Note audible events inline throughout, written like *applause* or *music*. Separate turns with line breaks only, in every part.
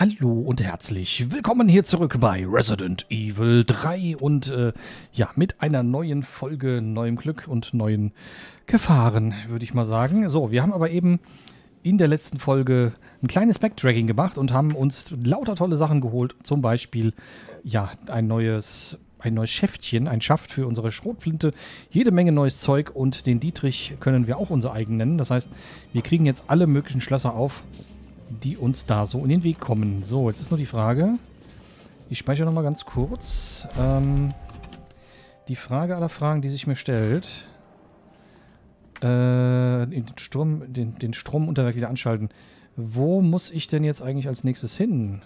Hallo und herzlich willkommen hier zurück bei Resident Evil 3 und äh, ja, mit einer neuen Folge, neuem Glück und neuen Gefahren, würde ich mal sagen. So, wir haben aber eben in der letzten Folge ein kleines Backtracking gemacht und haben uns lauter tolle Sachen geholt. Zum Beispiel, ja, ein neues, ein neues Schäftchen, ein Schaft für unsere Schrotflinte, jede Menge neues Zeug und den Dietrich können wir auch unser eigen nennen. Das heißt, wir kriegen jetzt alle möglichen Schlösser auf, die uns da so in den Weg kommen. So, jetzt ist nur die Frage. Ich speichere nochmal ganz kurz. Ähm, die Frage aller Fragen, die sich mir stellt. Äh, den, Strom, den, den Stromunterwerk wieder anschalten. Wo muss ich denn jetzt eigentlich als nächstes hin?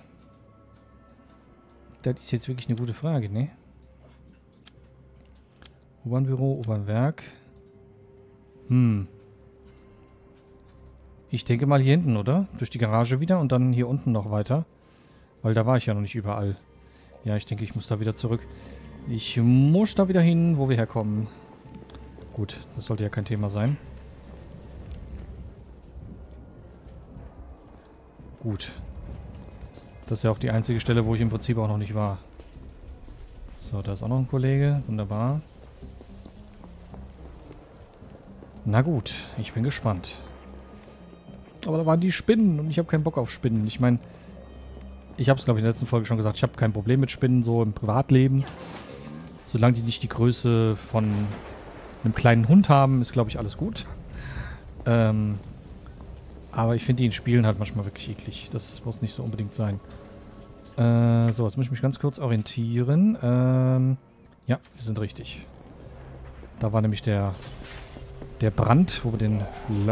Das ist jetzt wirklich eine gute Frage, ne? U-Bahn-Büro, U-Bahn-Werk. Hm. Ich denke mal hier hinten, oder? Durch die Garage wieder und dann hier unten noch weiter. Weil da war ich ja noch nicht überall. Ja, ich denke, ich muss da wieder zurück. Ich muss da wieder hin, wo wir herkommen. Gut, das sollte ja kein Thema sein. Gut. Das ist ja auch die einzige Stelle, wo ich im Prinzip auch noch nicht war. So, da ist auch noch ein Kollege. Wunderbar. Na gut, ich bin gespannt. Aber da waren die Spinnen und ich habe keinen Bock auf Spinnen. Ich meine, ich habe es glaube ich in der letzten Folge schon gesagt, ich habe kein Problem mit Spinnen so im Privatleben. Solange die nicht die Größe von einem kleinen Hund haben, ist glaube ich alles gut. Ähm, aber ich finde die in Spielen halt manchmal wirklich eklig. Das muss nicht so unbedingt sein. Äh, so, jetzt muss ich mich ganz kurz orientieren. Ähm, ja, wir sind richtig. Da war nämlich der, der Brand, wo wir den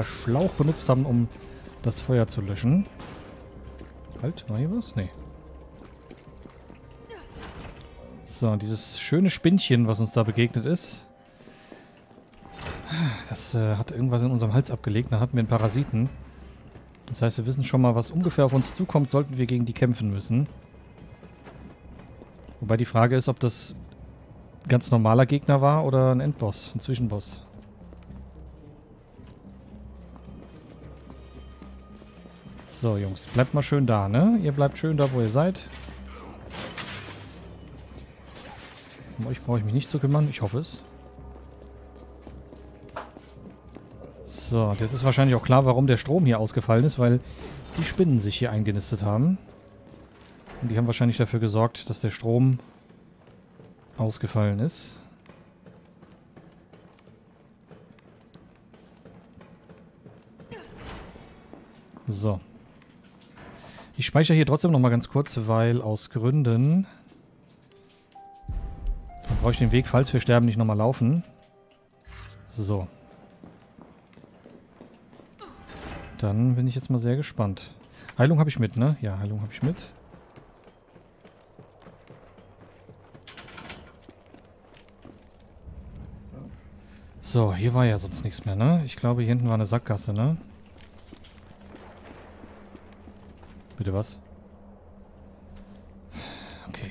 Schlauch benutzt haben, um das Feuer zu löschen. Halt, war hier was? Nee. So, dieses schöne Spinnchen, was uns da begegnet ist, das äh, hat irgendwas in unserem Hals abgelegt. Dann hatten wir einen Parasiten. Das heißt, wir wissen schon mal, was ungefähr auf uns zukommt, sollten wir gegen die kämpfen müssen. Wobei die Frage ist, ob das ganz normaler Gegner war oder ein Endboss, ein Zwischenboss. So, Jungs, bleibt mal schön da, ne? Ihr bleibt schön da, wo ihr seid. Um euch brauche ich mich nicht zu kümmern. Ich hoffe es. So, jetzt ist wahrscheinlich auch klar, warum der Strom hier ausgefallen ist, weil die Spinnen sich hier eingenistet haben. Und die haben wahrscheinlich dafür gesorgt, dass der Strom ausgefallen ist. So. Ich speichere hier trotzdem nochmal ganz kurz, weil aus Gründen... Dann brauche ich den Weg, falls wir sterben, nicht nochmal laufen. So. Dann bin ich jetzt mal sehr gespannt. Heilung habe ich mit, ne? Ja, Heilung habe ich mit. So, hier war ja sonst nichts mehr, ne? Ich glaube, hier hinten war eine Sackgasse, ne? Bitte was? Okay.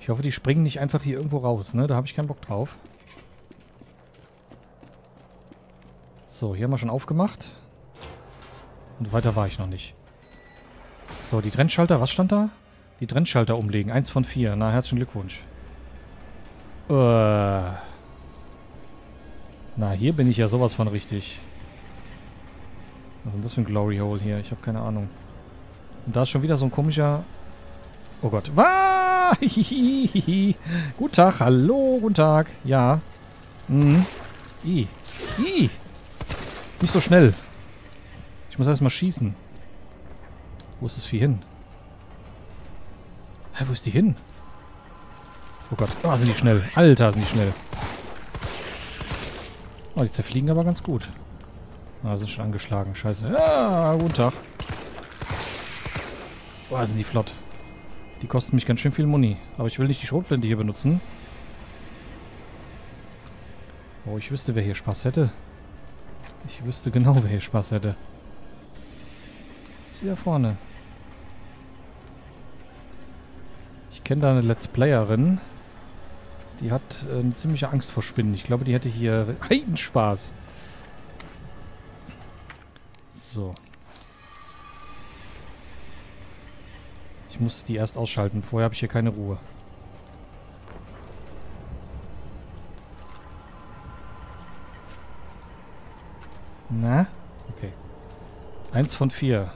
Ich hoffe, die springen nicht einfach hier irgendwo raus, ne? Da habe ich keinen Bock drauf. So, hier haben wir schon aufgemacht. Und weiter war ich noch nicht. So, die Trennschalter, was stand da? Die Trennschalter umlegen. Eins von vier. Na, herzlichen Glückwunsch. Äh. Na, hier bin ich ja sowas von richtig. Was ist denn das für ein Glory Hole hier? Ich habe keine Ahnung. Und da ist schon wieder so ein komischer... Oh Gott. Wah! *laughs* guten Tag. Hallo. Guten Tag. Ja. Mhm. I. I. Nicht so schnell. Ich muss erstmal schießen. Wo ist das Vieh hin? Hä, wo ist die hin? Oh Gott. Oh, sind die schnell. Alter, sind die schnell. Oh, die zerfliegen aber ganz gut. Ah, sind schon angeschlagen. Scheiße. Ja, guten Tag. Boah, sind die flott. Die kosten mich ganz schön viel Muni. Aber ich will nicht die Schrotflinte hier benutzen. Oh, ich wüsste, wer hier Spaß hätte. Ich wüsste genau, wer hier Spaß hätte. Ist hier vorne. Ich kenne da eine Let's Playerin. Die hat äh, eine ziemliche Angst vor Spinnen. Ich glaube, die hätte hier einen Spaß. So. Ich muss die erst ausschalten. Vorher habe ich hier keine Ruhe. Na? Okay. Eins von vier.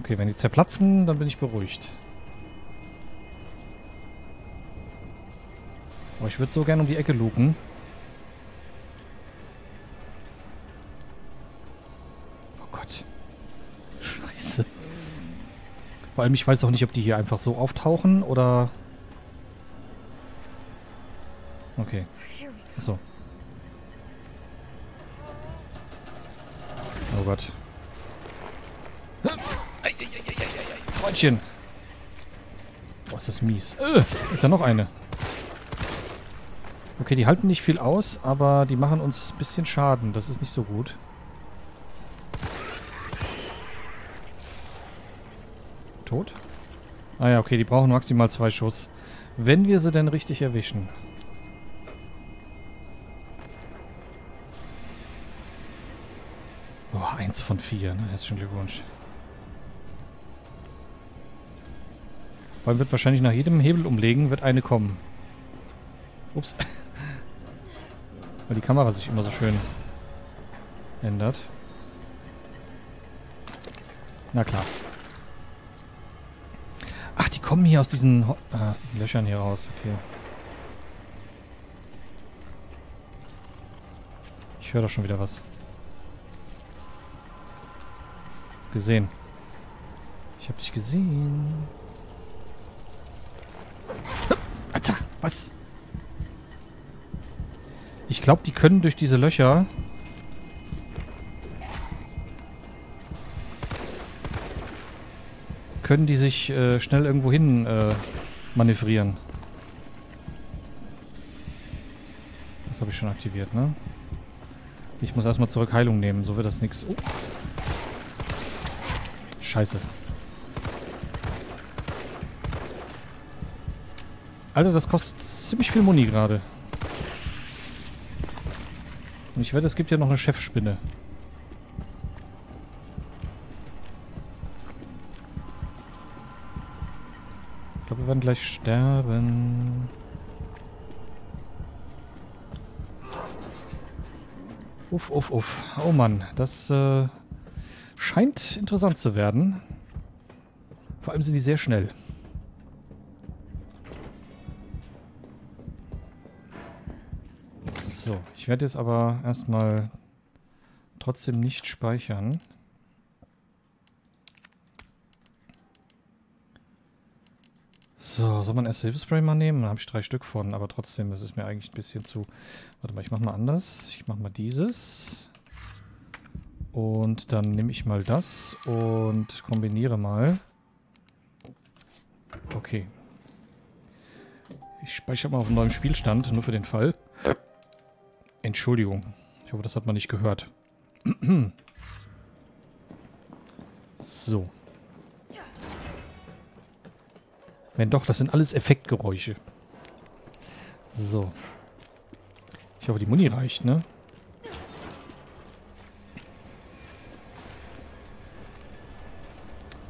Okay, wenn die zerplatzen, dann bin ich beruhigt. Aber ich würde so gerne um die Ecke luken. Vor allem, ich weiß auch nicht, ob die hier einfach so auftauchen oder... Okay. Achso. Oh Gott. Freundchen. Boah, ist das mies. Äh, ist ja noch eine. Okay, die halten nicht viel aus, aber die machen uns ein bisschen Schaden. Das ist nicht so gut. Tot? Ah ja, okay, die brauchen maximal zwei Schuss. Wenn wir sie denn richtig erwischen. Boah, eins von vier, ne? Herzlichen Glückwunsch. Vor allem wird wahrscheinlich nach jedem Hebel umlegen, wird eine kommen. Ups. *laughs* Weil die Kamera sich immer so schön ändert. Na klar. Kommen hier aus diesen, Ho ah, aus diesen Löchern hier raus. Okay. Ich höre doch schon wieder was. Gesehen. Ich hab dich gesehen. Alter, was? Ich glaube, die können durch diese Löcher... Können die sich äh, schnell irgendwo hin äh, manövrieren. Das habe ich schon aktiviert, ne? Ich muss erstmal zurück Heilung nehmen, so wird das nichts. Oh. Scheiße. Alter, das kostet ziemlich viel Muni gerade. Und ich wette, es gibt ja noch eine Chefspinne. Gleich sterben. Uff, uff, uff. Oh Mann, das äh, scheint interessant zu werden. Vor allem sind die sehr schnell. So, ich werde jetzt aber erstmal trotzdem nicht speichern. So, soll man erst Silberspray mal nehmen? Dann habe ich drei Stück von, aber trotzdem, das ist mir eigentlich ein bisschen zu... Warte mal, ich mache mal anders. Ich mache mal dieses. Und dann nehme ich mal das und kombiniere mal. Okay. Ich speichere mal auf einen neuen Spielstand, nur für den Fall. Entschuldigung. Ich hoffe, das hat man nicht gehört. *clears throat* so. Wenn doch, das sind alles Effektgeräusche. So. Ich hoffe, die Muni reicht, ne?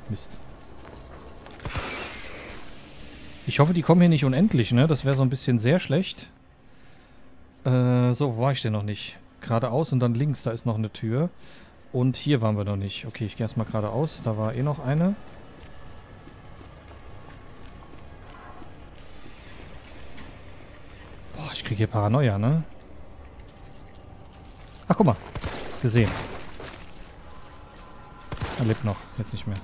Mist. Ich hoffe, die kommen hier nicht unendlich, ne? Das wäre so ein bisschen sehr schlecht. Äh, so, wo war ich denn noch nicht? Geradeaus und dann links, da ist noch eine Tür. Und hier waren wir noch nicht. Okay, ich gehe erstmal geradeaus. Da war eh noch eine. Hier Paranoia, ne? Ach, guck mal. Gesehen. Er lebt noch. Jetzt nicht mehr.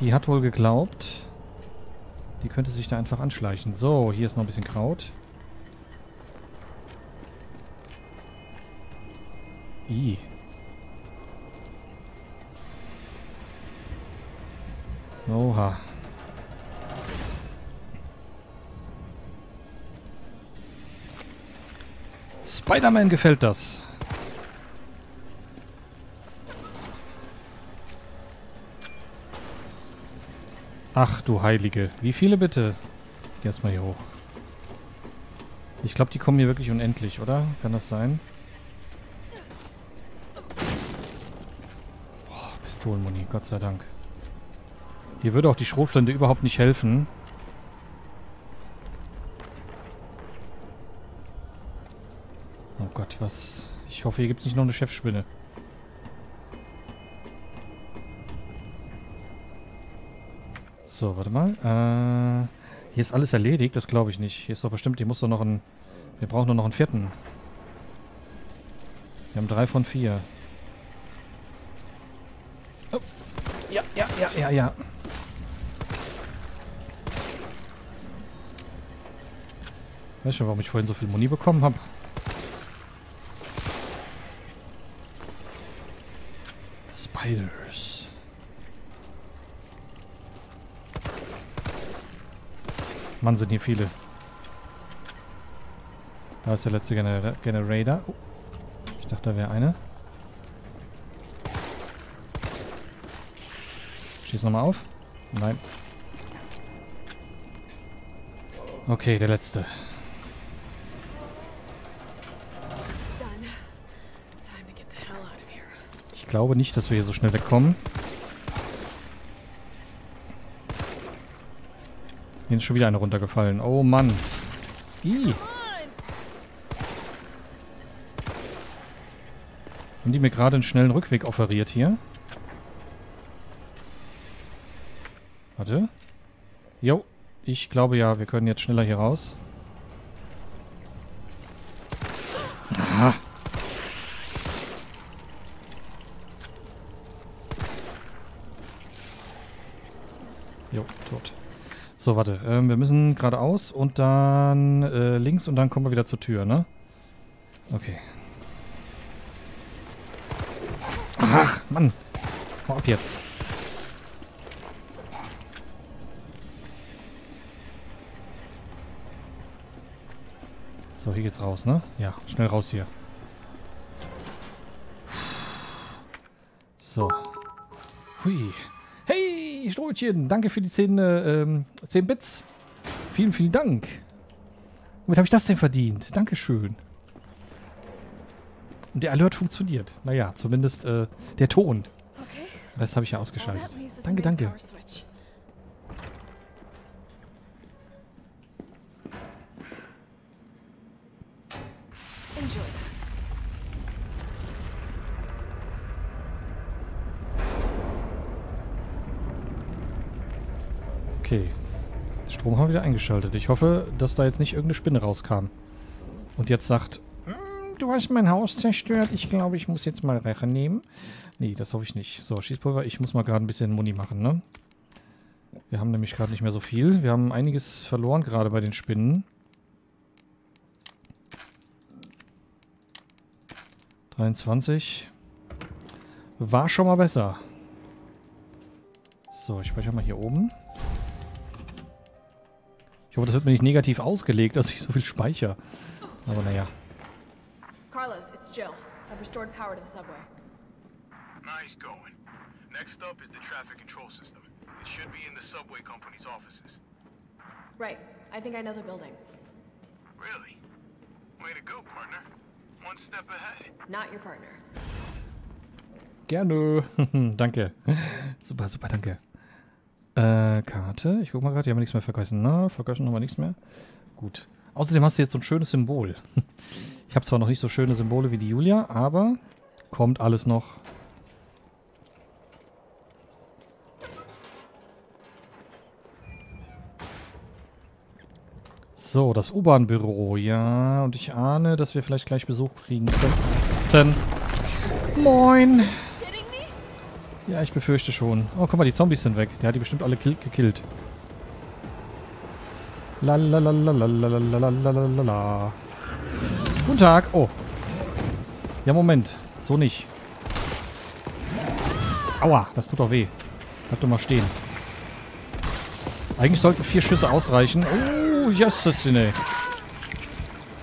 Die hat wohl geglaubt, die könnte sich da einfach anschleichen. So, hier ist noch ein bisschen Kraut. I. Oha. Spider-Man gefällt das. Ach du Heilige. Wie viele bitte? Ich geh erstmal hier hoch. Ich glaube, die kommen hier wirklich unendlich, oder? Kann das sein? Boah, Pistolenmuni, Gott sei Dank. Hier würde auch die Schrotflinte überhaupt nicht helfen. Was... Ich hoffe, hier gibt es nicht noch eine Chefspinne. So, warte mal. Äh, hier ist alles erledigt, das glaube ich nicht. Hier ist doch bestimmt, hier muss doch noch ein... Wir brauchen nur noch einen vierten. Wir haben drei von vier. Oh. Ja, ja, ja, ja, ja. Weißt du, warum ich vorhin so viel Muni bekommen habe? Spiders. Mann, sind hier viele. Da ist der letzte Gener Generator. Oh. Ich dachte, da wäre eine. Schieß nochmal auf. Nein. Okay, der letzte. Ich glaube nicht, dass wir hier so schnell wegkommen. Hier ist schon wieder eine runtergefallen. Oh Mann. Ih. Haben die mir gerade einen schnellen Rückweg offeriert hier? Warte. Jo, ich glaube ja, wir können jetzt schneller hier raus. Ah. Jo, tot. So, warte. Ähm, wir müssen geradeaus und dann äh, links und dann kommen wir wieder zur Tür, ne? Okay. Ach, Mann. Hau ab jetzt. So, hier geht's raus, ne? Ja, schnell raus hier. So. Hui. Hey, Strohchen, danke für die 10, äh, ähm, 10 Bits. Vielen, vielen Dank. Womit habe ich das denn verdient? Dankeschön. Und der Alert funktioniert. Naja, zumindest äh, der Ton. Okay. Das habe ich ja ausgeschaltet. Danke, danke. Okay. Strom haben wir wieder eingeschaltet. Ich hoffe, dass da jetzt nicht irgendeine Spinne rauskam. Und jetzt sagt, du hast mein Haus zerstört. Ich glaube, ich muss jetzt mal Rache nehmen. Nee, das hoffe ich nicht. So, Schießpulver, ich muss mal gerade ein bisschen Muni machen, ne? Wir haben nämlich gerade nicht mehr so viel. Wir haben einiges verloren, gerade bei den Spinnen. 23. War schon mal besser. So, ich speichere mal hier oben. Ich hoffe, das wird mir nicht negativ ausgelegt, dass ich so viel speichere. Aber naja. Carlos, it's Jill. I've restored power to the subway. Nice going. Next up is the traffic control system. It should be in the subway company's offices. Right. I think I know the building. Really? Way to go, partner. One step ahead. Not your partner. Gerne. *laughs* danke. Super, super, danke. Äh, Karte. Ich guck mal gerade, die haben wir nichts mehr vergessen. Na, vergessen haben wir nichts mehr. Gut. Außerdem hast du jetzt so ein schönes Symbol. *laughs* Ich habe zwar noch nicht so schöne Symbole wie die Julia, aber kommt alles noch. So, das U-Bahn-Büro. Ja, und ich ahne, dass wir vielleicht gleich Besuch kriegen könnten. Moin. Ja, ich befürchte schon. Oh, guck mal, die Zombies sind weg. Der hat die bestimmt alle gekillt. Lalalalalalalalalala. Guten Tag. Oh. Ja, Moment. So nicht. Aua, das tut doch weh. Bleib doch mal stehen. Eigentlich sollten vier Schüsse ausreichen. Oh, yes, ey.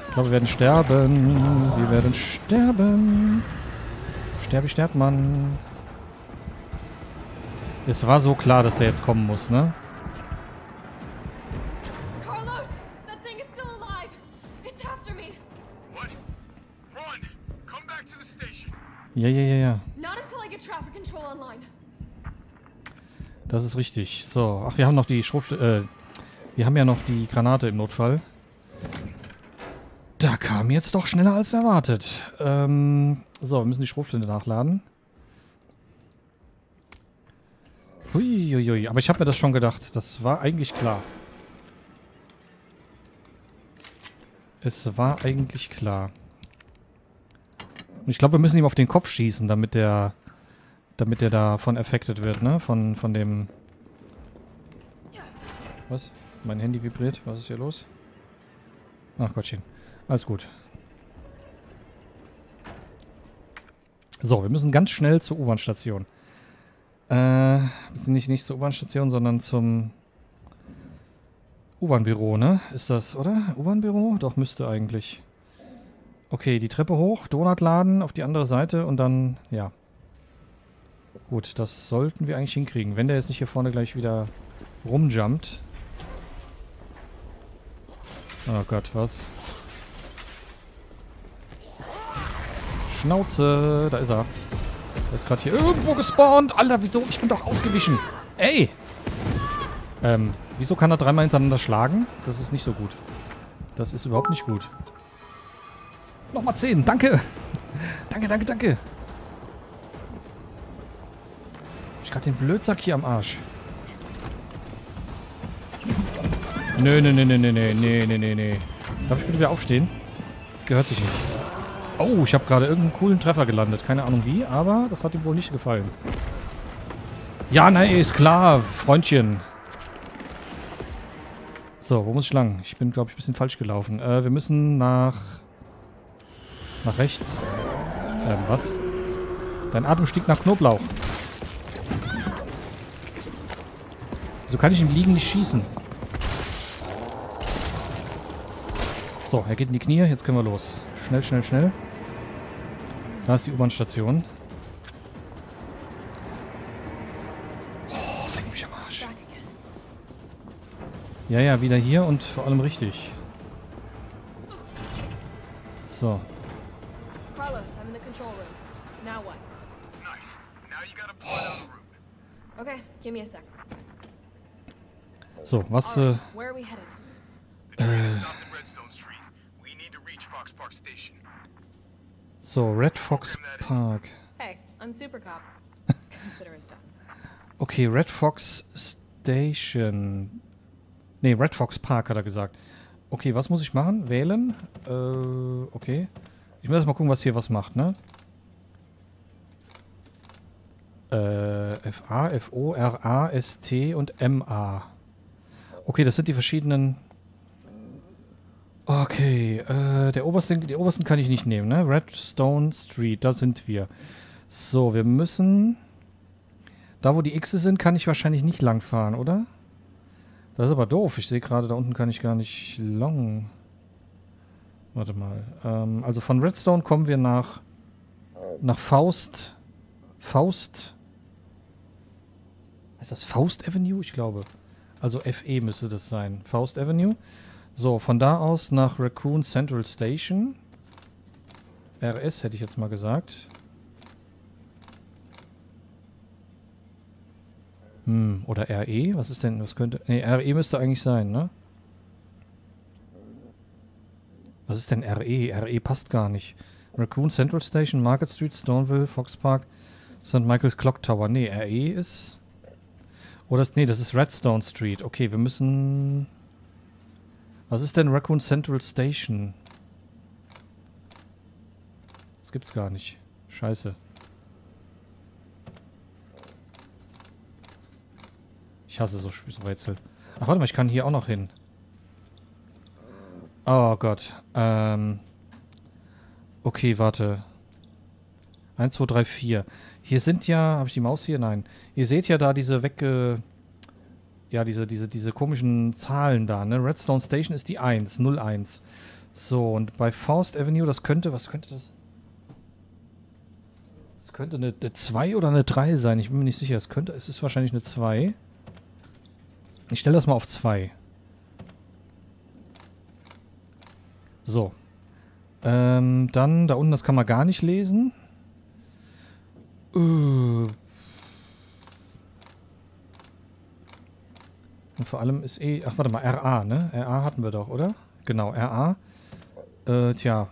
Ich glaube, wir werden sterben. Wir werden sterben. Sterbe, sterbt man. Es war so klar, dass der jetzt kommen muss, ne? Ja, ja, ja, ja. Not until I get traffic control online. Das ist richtig. So, ach, wir haben noch die Schrot... Äh, wir haben ja noch die Granate im Notfall. Da kam jetzt doch schneller als erwartet. Ähm, so, wir müssen die Schrotflinte nachladen. Huiuiui, aber ich habe mir das schon gedacht. Das war eigentlich klar. Es war eigentlich klar. Und ich glaube, wir müssen ihm auf den Kopf schießen, damit der damit der davon affected wird, ne? Von, von dem... Was? Mein Handy vibriert. Was ist hier los? Ach Gottchen. Alles gut. So, wir müssen ganz schnell zur U-Bahn-Station. Äh, nicht, nicht zur U-Bahn-Station, sondern zum U-Bahn-Büro, ne? Ist das, oder? U-Bahn-Büro? Doch, müsste eigentlich. Okay, die Treppe hoch, Donut laden auf die andere Seite und dann, ja. Gut, das sollten wir eigentlich hinkriegen. Wenn der jetzt nicht hier vorne gleich wieder rumjumpt. Oh Gott, was? Schnauze, da ist er. Der ist gerade hier irgendwo gespawnt. Alter, wieso? Ich bin doch ausgewichen. Ey! Ähm, wieso kann er dreimal hintereinander schlagen? Das ist nicht so gut. Das ist überhaupt nicht gut. Nochmal 10, danke! Danke, danke, danke! Ich gerade den Blödsack hier am Arsch. Nö, nö, nö, nö, nö, nö, nö, nö, nö. Darf ich bitte wieder aufstehen? Das gehört sich nicht. Oh, ich habe gerade irgendeinen coolen Treffer gelandet. Keine Ahnung wie, aber das hat ihm wohl nicht gefallen. Ja, nein, ist klar, Freundchen. So, wo muss ich lang? Ich bin, glaube ich, ein bisschen falsch gelaufen. Äh, wir müssen nach... Nach rechts. Ähm, was? Dein Atem stieg nach Knoblauch. Wieso kann ich im Liegen nicht schießen? So, er geht in die Knie. Jetzt können wir los. Schnell, schnell, schnell. Da ist die U-Bahn-Station. Oh, leck mich am Arsch. Ja, ja, wieder hier und vor allem richtig. So. Carlos, I'm in the control room. Now what? Nice. Now you gotta pull out the route. Okay, give me a second. So, was, äh... So, Red Fox Park. Hey, I'm Super Cop. Consider it done. *laughs* Okay, Red Fox Station. Nee, Red Fox Park hat er gesagt. Okay, was muss ich machen? Wählen? Äh, okay. Ich muss erst mal gucken, was hier was macht, ne? Äh, F-A, F-O, R-A, S-T und M-A. Okay, das sind die verschiedenen... Okay, äh, der obersten, die obersten kann ich nicht nehmen, ne? Redstone Street, da sind wir. So, wir müssen... Da, wo die Xe sind, kann ich wahrscheinlich nicht lang fahren, oder? Das ist aber doof. Ich sehe gerade, da unten kann ich gar nicht long... Warte mal. Ähm, also von Redstone kommen wir nach... Nach Faust... Faust... Ist das Faust Avenue? Ich glaube. Also FE müsste das sein. Faust Avenue. So, von da aus nach Raccoon Central Station. RS hätte ich jetzt mal gesagt. Hm, oder RE? Was ist denn, was könnte... Ne, RE müsste eigentlich sein, ne? Was ist denn RE? RE passt gar nicht. Raccoon Central Station, Market Street, Stoneville, Fox Park, St. Michael's Clock Tower. Ne, RE ist... Oder ist, nee, das ist Redstone Street. Okay, wir müssen... Was ist denn Raccoon Central Station? Das gibt's gar nicht. Scheiße. Ich hasse so, Rätsel. Ach, warte mal, ich kann hier auch noch hin. Oh Gott. Ähm. Okay, warte. 1, 2, 3, 4. Hier sind ja, habe ich die Maus hier? Nein. Ihr seht ja da diese wegge... Ja, diese, diese, diese komischen Zahlen da, ne? Redstone Station ist die 1, 01. So, und bei Faust Avenue, das könnte, was könnte das? Das könnte eine, eine 2 oder eine 3 sein, ich bin mir nicht sicher. Es könnte, es ist wahrscheinlich eine 2. Ich stelle das mal auf 2. So. Ähm, dann, da unten, das kann man gar nicht lesen. Äh. Vor allem ist eh... Ach, warte mal, RA, ne? RA hatten wir doch, oder? Genau, RA. Äh, tja.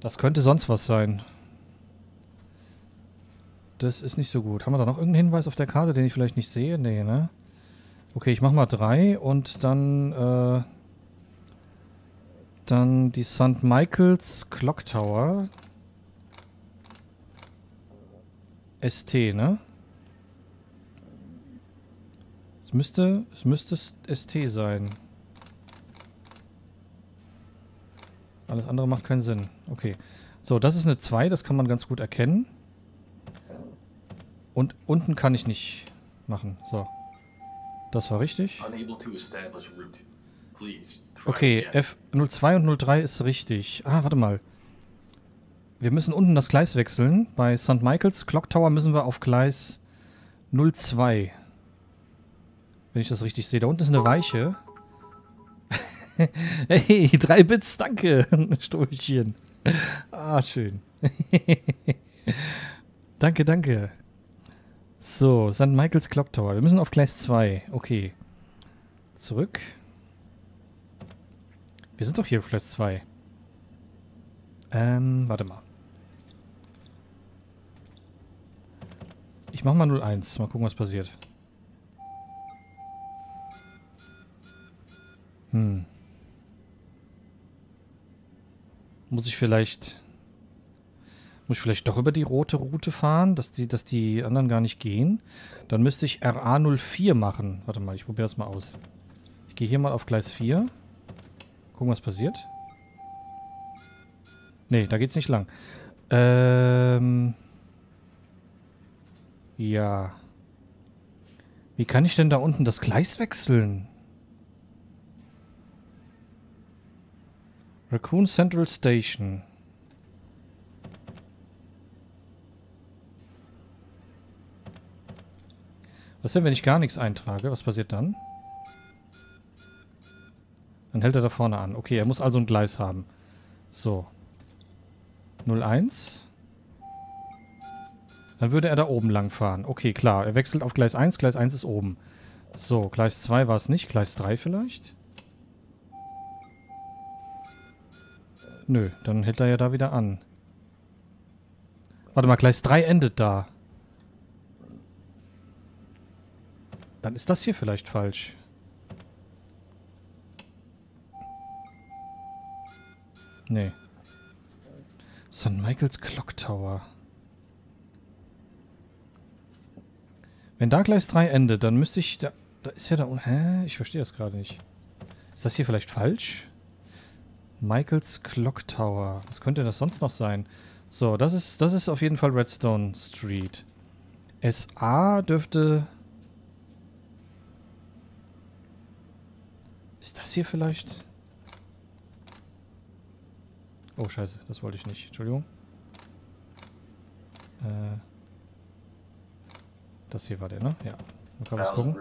Das könnte sonst was sein. Das ist nicht so gut. Haben wir da noch irgendeinen Hinweis auf der Karte, den ich vielleicht nicht sehe? Nee, ne? Okay, ich mach mal drei und dann, äh, dann die St. Michael's Clock Tower. ST, ne? Es müsste, es müsste ST sein. Alles andere macht keinen Sinn. Okay. So, das ist eine 2, das kann man ganz gut erkennen. Und unten kann ich nicht machen. So. Das war richtig. Okay, F02 und 03 ist richtig. Ah, warte mal. Wir müssen unten das Gleis wechseln. Bei St. Michael's Clock Tower müssen wir auf Gleis 02. Wenn ich das richtig sehe. Da unten ist eine Weiche. *laughs* hey, drei Bits, danke. *laughs* Stolchen. Ah, schön. *laughs* danke, danke. So, St. Michael's Clock Tower. Wir müssen auf Gleis 2. Okay. Zurück. Wir sind doch hier auf Gleis 2. Ähm, warte mal. Ich mach mal 01. Mal gucken, was passiert. Hm. Muss ich vielleicht... Muss ich vielleicht doch über die rote Route fahren, dass die, dass die anderen gar nicht gehen? Dann müsste ich RA04 machen. Warte mal, ich probiere das mal aus. Ich gehe hier mal auf Gleis 4. Gucken, was passiert. Nee, da geht's nicht lang. Ähm... Ja. Wie kann ich denn da unten das Gleis wechseln? Raccoon Central Station. Was denn, wenn ich gar nichts eintrage? Was passiert dann? Dann hält er da vorne an. Okay, er muss also ein Gleis haben. So. 01. Dann würde er da oben lang fahren. Okay, klar. Er wechselt auf Gleis 1. Gleis 1 ist oben. So, Gleis 2 war es nicht. Gleis 3 vielleicht? Nö, dann hält er ja da wieder an. Warte mal, Gleis 3 endet da. Dann ist das hier vielleicht falsch. Nee. St. Michael's Clock Tower. Wenn da Gleis 3 endet, dann müsste ich... Da, da ist ja da... Hä? Ich verstehe das gerade nicht. Ist das hier vielleicht falsch? Michaels Clock Tower. Was könnte das sonst noch sein? So, das ist, das ist auf jeden Fall Redstone Street. SA dürfte... Ist das hier vielleicht... Oh, scheiße. Das wollte ich nicht. Entschuldigung. Äh... Das hier war der, ne? Ja. Man kann was gucken.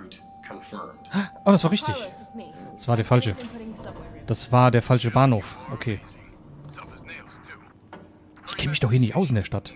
Oh, das war richtig. Das war der falsche. Das war der falsche Bahnhof. Okay. Ich kenne mich doch hier nicht aus in der Stadt.